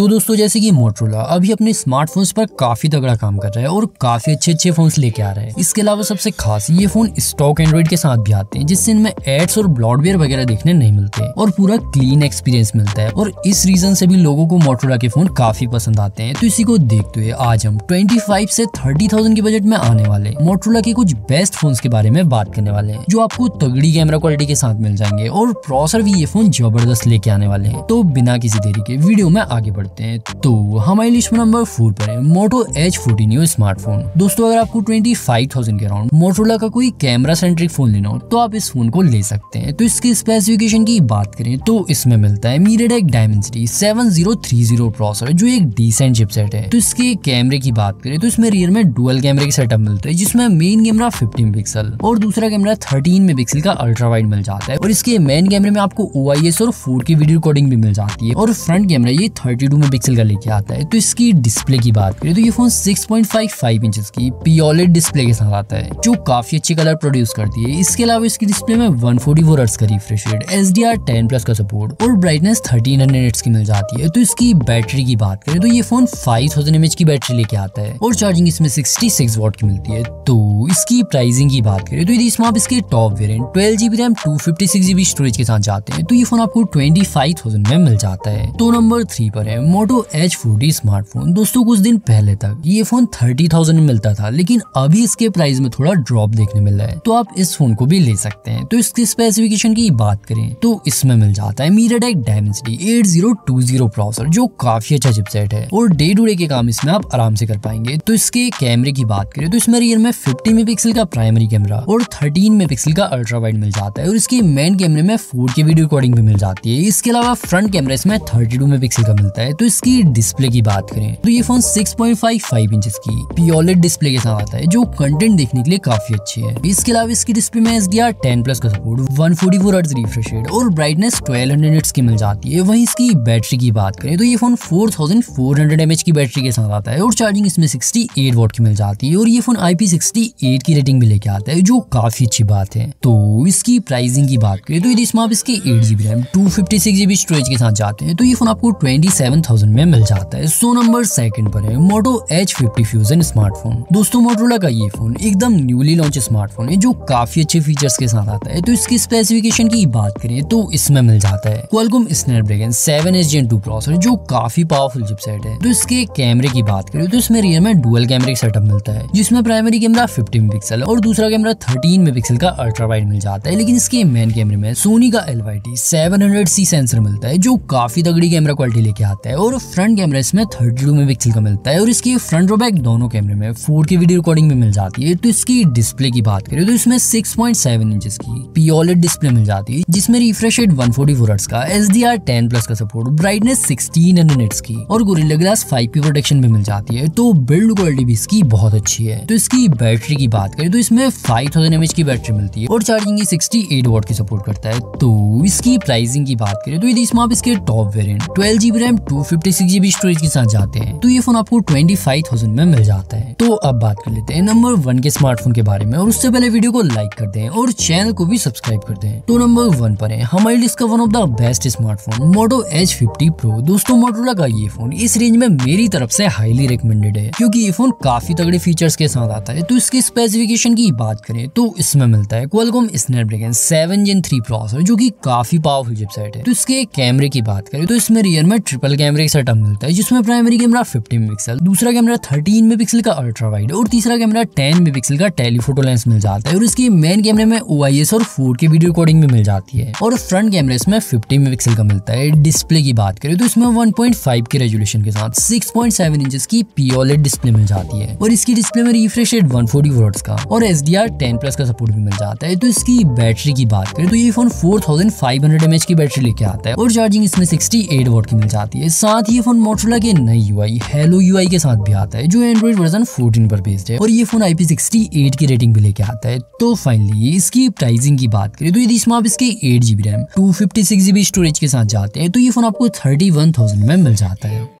तो दोस्तों जैसे कि मोटरोला अभी अपने स्मार्टफोन्स पर काफ़ी तगड़ा काम कर रहा है और काफ़ी अच्छे अच्छे फोन्स लेके आ रहे हैं। इसके अलावा सबसे खास ये फ़ोन स्टॉक एंड्रॉइड के साथ भी आते हैं जिससे इनमें एड्स और ब्लॉडवेयर वगैरह देखने नहीं मिलते और पूरा क्लीन एक्सपीरियंस मिलता है। और इस रीजन से भी लोगों को मोटरोला के फ़ोन काफ़ी पसंद आते हैं। तो इसी को देखते हुए आज हम 25 से 30,000 के बजट में आने वाले मोटरोला के कुछ बेस्ट फ़ोन के बारे में बात करने वाले हैं जो आपको तगड़ी कैमरा क्वालिटी के साथ मिल जाएँगे और प्रोसेसर भी ये फ़ोन ज़बरदस्त लेके आने वाले हैं। तो बिना किसी देरी के वीडियो में आगे बढ़ते हैं तो हमारी लिस्ट में नंबर फोर पर है Moto H fourteen U smartphone दोस्तों, अगर आपको ट्वेंटी फाइव थाउज़ेंड के अराउंड मोटोला का कोई कैमरा सेंट्रिक फ़ोन लेना हो तो आप इस फ़ोन को ले सकते हैं। तो इसकी स्पेसिफिकेशन की बात करें तो इसमें मिलता है MediaTek Dimensity seven zero three zero processor जो एक डिसेंट चिपसेट है। तो इसके कैमरे की बात करें तो इसमें रियर में डुअल कैमरे की सेटअप मिलता है, जिसमें मेन कैमरा फिफ्टीन पिक्सल और दूसरा कैमरा थर्टीन में पिक्सल का अल्ट्रा वाइड मिल जाता है। और इसके मेन कैमरे में आपको ओआईएस और फोर की वीडियो रिकॉर्डिंग भी मिल जाती है। और फ्रंट कैमरा ये 32 में पिक्सल का लेके आता है तो इसकी डिस्प्ले की बात करें तो ये फ़ोन 6.55 इंचेस की पीओलेड डिस्प्ले के साथ आता है, जो काफ़ी अच्छे कलर प्रोड्यूस करती है। इसके अलावा इसकी डिस्प्ले में 144 फोर्टी फोर का refresh rate S D R ten plus का सपोर्ट और ब्राइटनेस थर्टीन हंड्रेड की मिल जाती है। तो इसकी बैटरी की बात करें तो ये फ़ोन फाइव थाउज़ेंड की बैटरी लेके आता है और चार्जिंग इसमें सिक्सटी सिक्स वॉट की मिलती है। तो इसकी प्राइसिंग की बात करें तो यदि इसमें आप इसके top variant twelve GB RAM two fifty six GB storage के साथ जाते हैं तो ये फ़ोन आपको ट्वेंटी फाइव थाउज़ेंड में मिल जाता है। तो नंबर थ्री पर है मोटो एच फोर्टी स्मार्टफ़ोन दोस्तों, कुछ दिन पहले तक ये फ़ोन थर्टी थाउज़ेंड में मिलता था, लेकिन अभी इसके प्राइस में थोड़ा ड्रॉप देखने मिल रहा है। तो आप इस फ़ोन को भी ले सकते हैं। तो इसकी स्पेसिफिकेशन की बात करें तो इसमें मिल जाता है MediaTek Dimensity eight zero two zero processor जो काफ़ी अच्छा चिपसेट है। और डे टू डे के काम इसमें आप आराम से कर पाएँगे। तो इसके कैमरे की बात करें तो इसमें रियर में फिफ्टी में पिक्सल का प्राइमरी कैमरा और थर्टीन में पिक्सल का अल्ट्रा वाइड मिल जाता है। और इसके मेन कैमरे में फोर की वीडियो रिकॉर्डिंग भी मिल जाती है। इसके अलावा फ्रंट कैमरा इसमें थर्टी टू पिक्सल का मिलता है। तो इसकी डिस्प्ले की बात करें तो ये फ़ोन 6.55 इंचेस की पीओलेड डिस्प्ले के साथ आता है, जो कंटेंट देखने के लिए काफ़ी अच्छी है। इसके अलावा इसकी डिस्प्ले में S D R ten plus का support one forty four refresh rate और ब्राइटनेस ट्वेल्व हंड्रेड की मिल जाती है। वहीं इसकी बैटरी की बात करें तो ये phone four thousand four hundred MH की बैटरी के साथ आता है और चार्जिंग इसमें सिक्सटी एट वोट की मिल जाती है और ये phone I P sixty eight की रेटिंग भी लेके आता है, जो काफ़ी अच्छी बात है। तो इसकी प्राइसिंग की बात करें तो यदि इसमें आप इसके eight GB RAM two fifty six GB storage के साथ जाते हैं तो ये फ़ोन आपको ट्वेंटी सेवन थाउज़ेंड में मिल जाता है। सो नंबर सेकंड पर है Moto H fifty fusion smartphone दोस्तों मोटोला का ये फ़ोन एकदम न्यूली लॉन्च स्मार्टफ़ोन है, जो काफ़ी अच्छे फीचर्स के साथ आता है। तो इसकी स्पेसिफिकेशन की बात करें तो इसमें मिल जाता है Qualcomm Snapdragon seven S Gen two processor जो काफ़ी पावरफुल चिपसेट है। तो इसके कैमरे की बात करें तो इसमें रियर में डुअल कैमरे का सेटअप मिलता है, जिसमें प्राइमरी कैमरा फिफ्टी पिक्सल और दूसरा कैमरा थर्टीन में पिक्सल का अल्ट्रा वाइड मिल जाता है। लेकिन इसके मेन कैमरे में सोनी का L Y T seven hundred C sensor मिलता है, जो काफ़ी तगड़ी कैमरा क्वालिटी लेके आता है। और फ्रंट कैमरा इसमें थर्टी टू पिक्सल का मिलता है और इसकी फ्रंट और बैक दोनों कैमरे में फोर की वीडियो रिकॉर्डिंग भी मिल जाती है। तो इसकी डिस्प्ले की बात करें तो इसमें सिक्स पॉइंट सेवन इंच की पीओलेड डिस्प्ले मिल जाती है, जिसमें refresh rate one forty four का S D R ten plus का सपोर्ट ब्राइटनेस सिक्सटीन हंड्रेड की और गोरिल्ला ग्लास फाइव की प्रोटेक्शन भी मिल जाती है। तो बिल्ड क्वालिटी भी इसकी बहुत अच्छी है। तो इसकी बैटरी की बात करें तो इसमें फाइव थाउज़ेंड एमएच की बैटरी मिलती है और चार्जिंग सिक्सटी एट वोट की सपोर्ट करता है। तो इसकी प्राइसिंग की बात करें तो इसमें आप इसके top variant twelve GB RAM two fifty six GB storage के साथ जाते हैं। तो ये फ़ोन आपको ट्वेंटी फाइव थाउज़ेंड में मिल जाता है। तो अब बात कर लेते हैं नंबर वन के स्मार्टफ़ोन के बारे में और उससे पहले वीडियो को लाइक कर दें और चैनल को भी सब्सक्राइब कर दें। तो नंबर वन पर है। हमारी लिस्ट का one of the best smartphone Moto H fifty pro दोस्तों मोटोला का ये फ़ोन इस रेंज में मेरी तरफ़ से हाईली रिकमेंडेड है, क्योंकि ये फ़ोन काफ़ी तगड़े फीचर्स के साथ आता है। तो इसकी स्पेसिफिकेशन की बात करें तो इसमें मिलता है Qualcomm Snapdragon seven Gen three processor जो की काफ़ी पावरफुल चिपसेट है। तो इसके कैमरे की बात करें तो इसमें रियर में ट्रिपल कैमरे का सेटअप मिलता है, जिसमें प्राइमरी कैमरा 15 पिक्सल दूसरा कैमरा 13 में पिक्सल का अल्ट्रा वाइड और तीसरा कैमरा 10 में पिक्सल का टेलीफोटो लेंस मिल जाता है और इसके मेन कैमरे में ओआईएस और फोर की वीडियो रिकॉर्डिंग भी मिल जाती है और फ्रंट कैमरा इसमें 50 में पिक्सल का मिलता है। डिस्प्ले की बात करें तो इसमें 1.5 के रेजोल्यूशन के साथ 6.7 इंचेस की पीओलेड डिस्प्ले मिल जाती है और इसकी डिस्प्ले में रिफ्रेश रेट वन फोर्टी का और एस डी प्लस का सपोर्ट भी मिल जाता है। तो इसकी बैटरी की बात करें तो ये फ़ोन फोर थाउज़ेंड की बैटरी लेके आता है और चार्जिंग इसमें सिक्सटी एट की मिल जाती है। साथ ये फ़ोन मोटरोला के नई यूआई हेलो यूआई के साथ भी आता है, जो एंड्रॉइड वर्जन 14 पर बेस्ड है और ये फ़ोन IP68 की रेटिंग भी लेके आता है। तो फाइनली इसकी प्राइसिंग की बात करें तो यदि इसमें आप इसके eight GB RAM two fifty six GB storage के साथ जाते हैं तो ये फ़ोन आपको थर्टी वन थाउज़ेंड में मिल जाता है।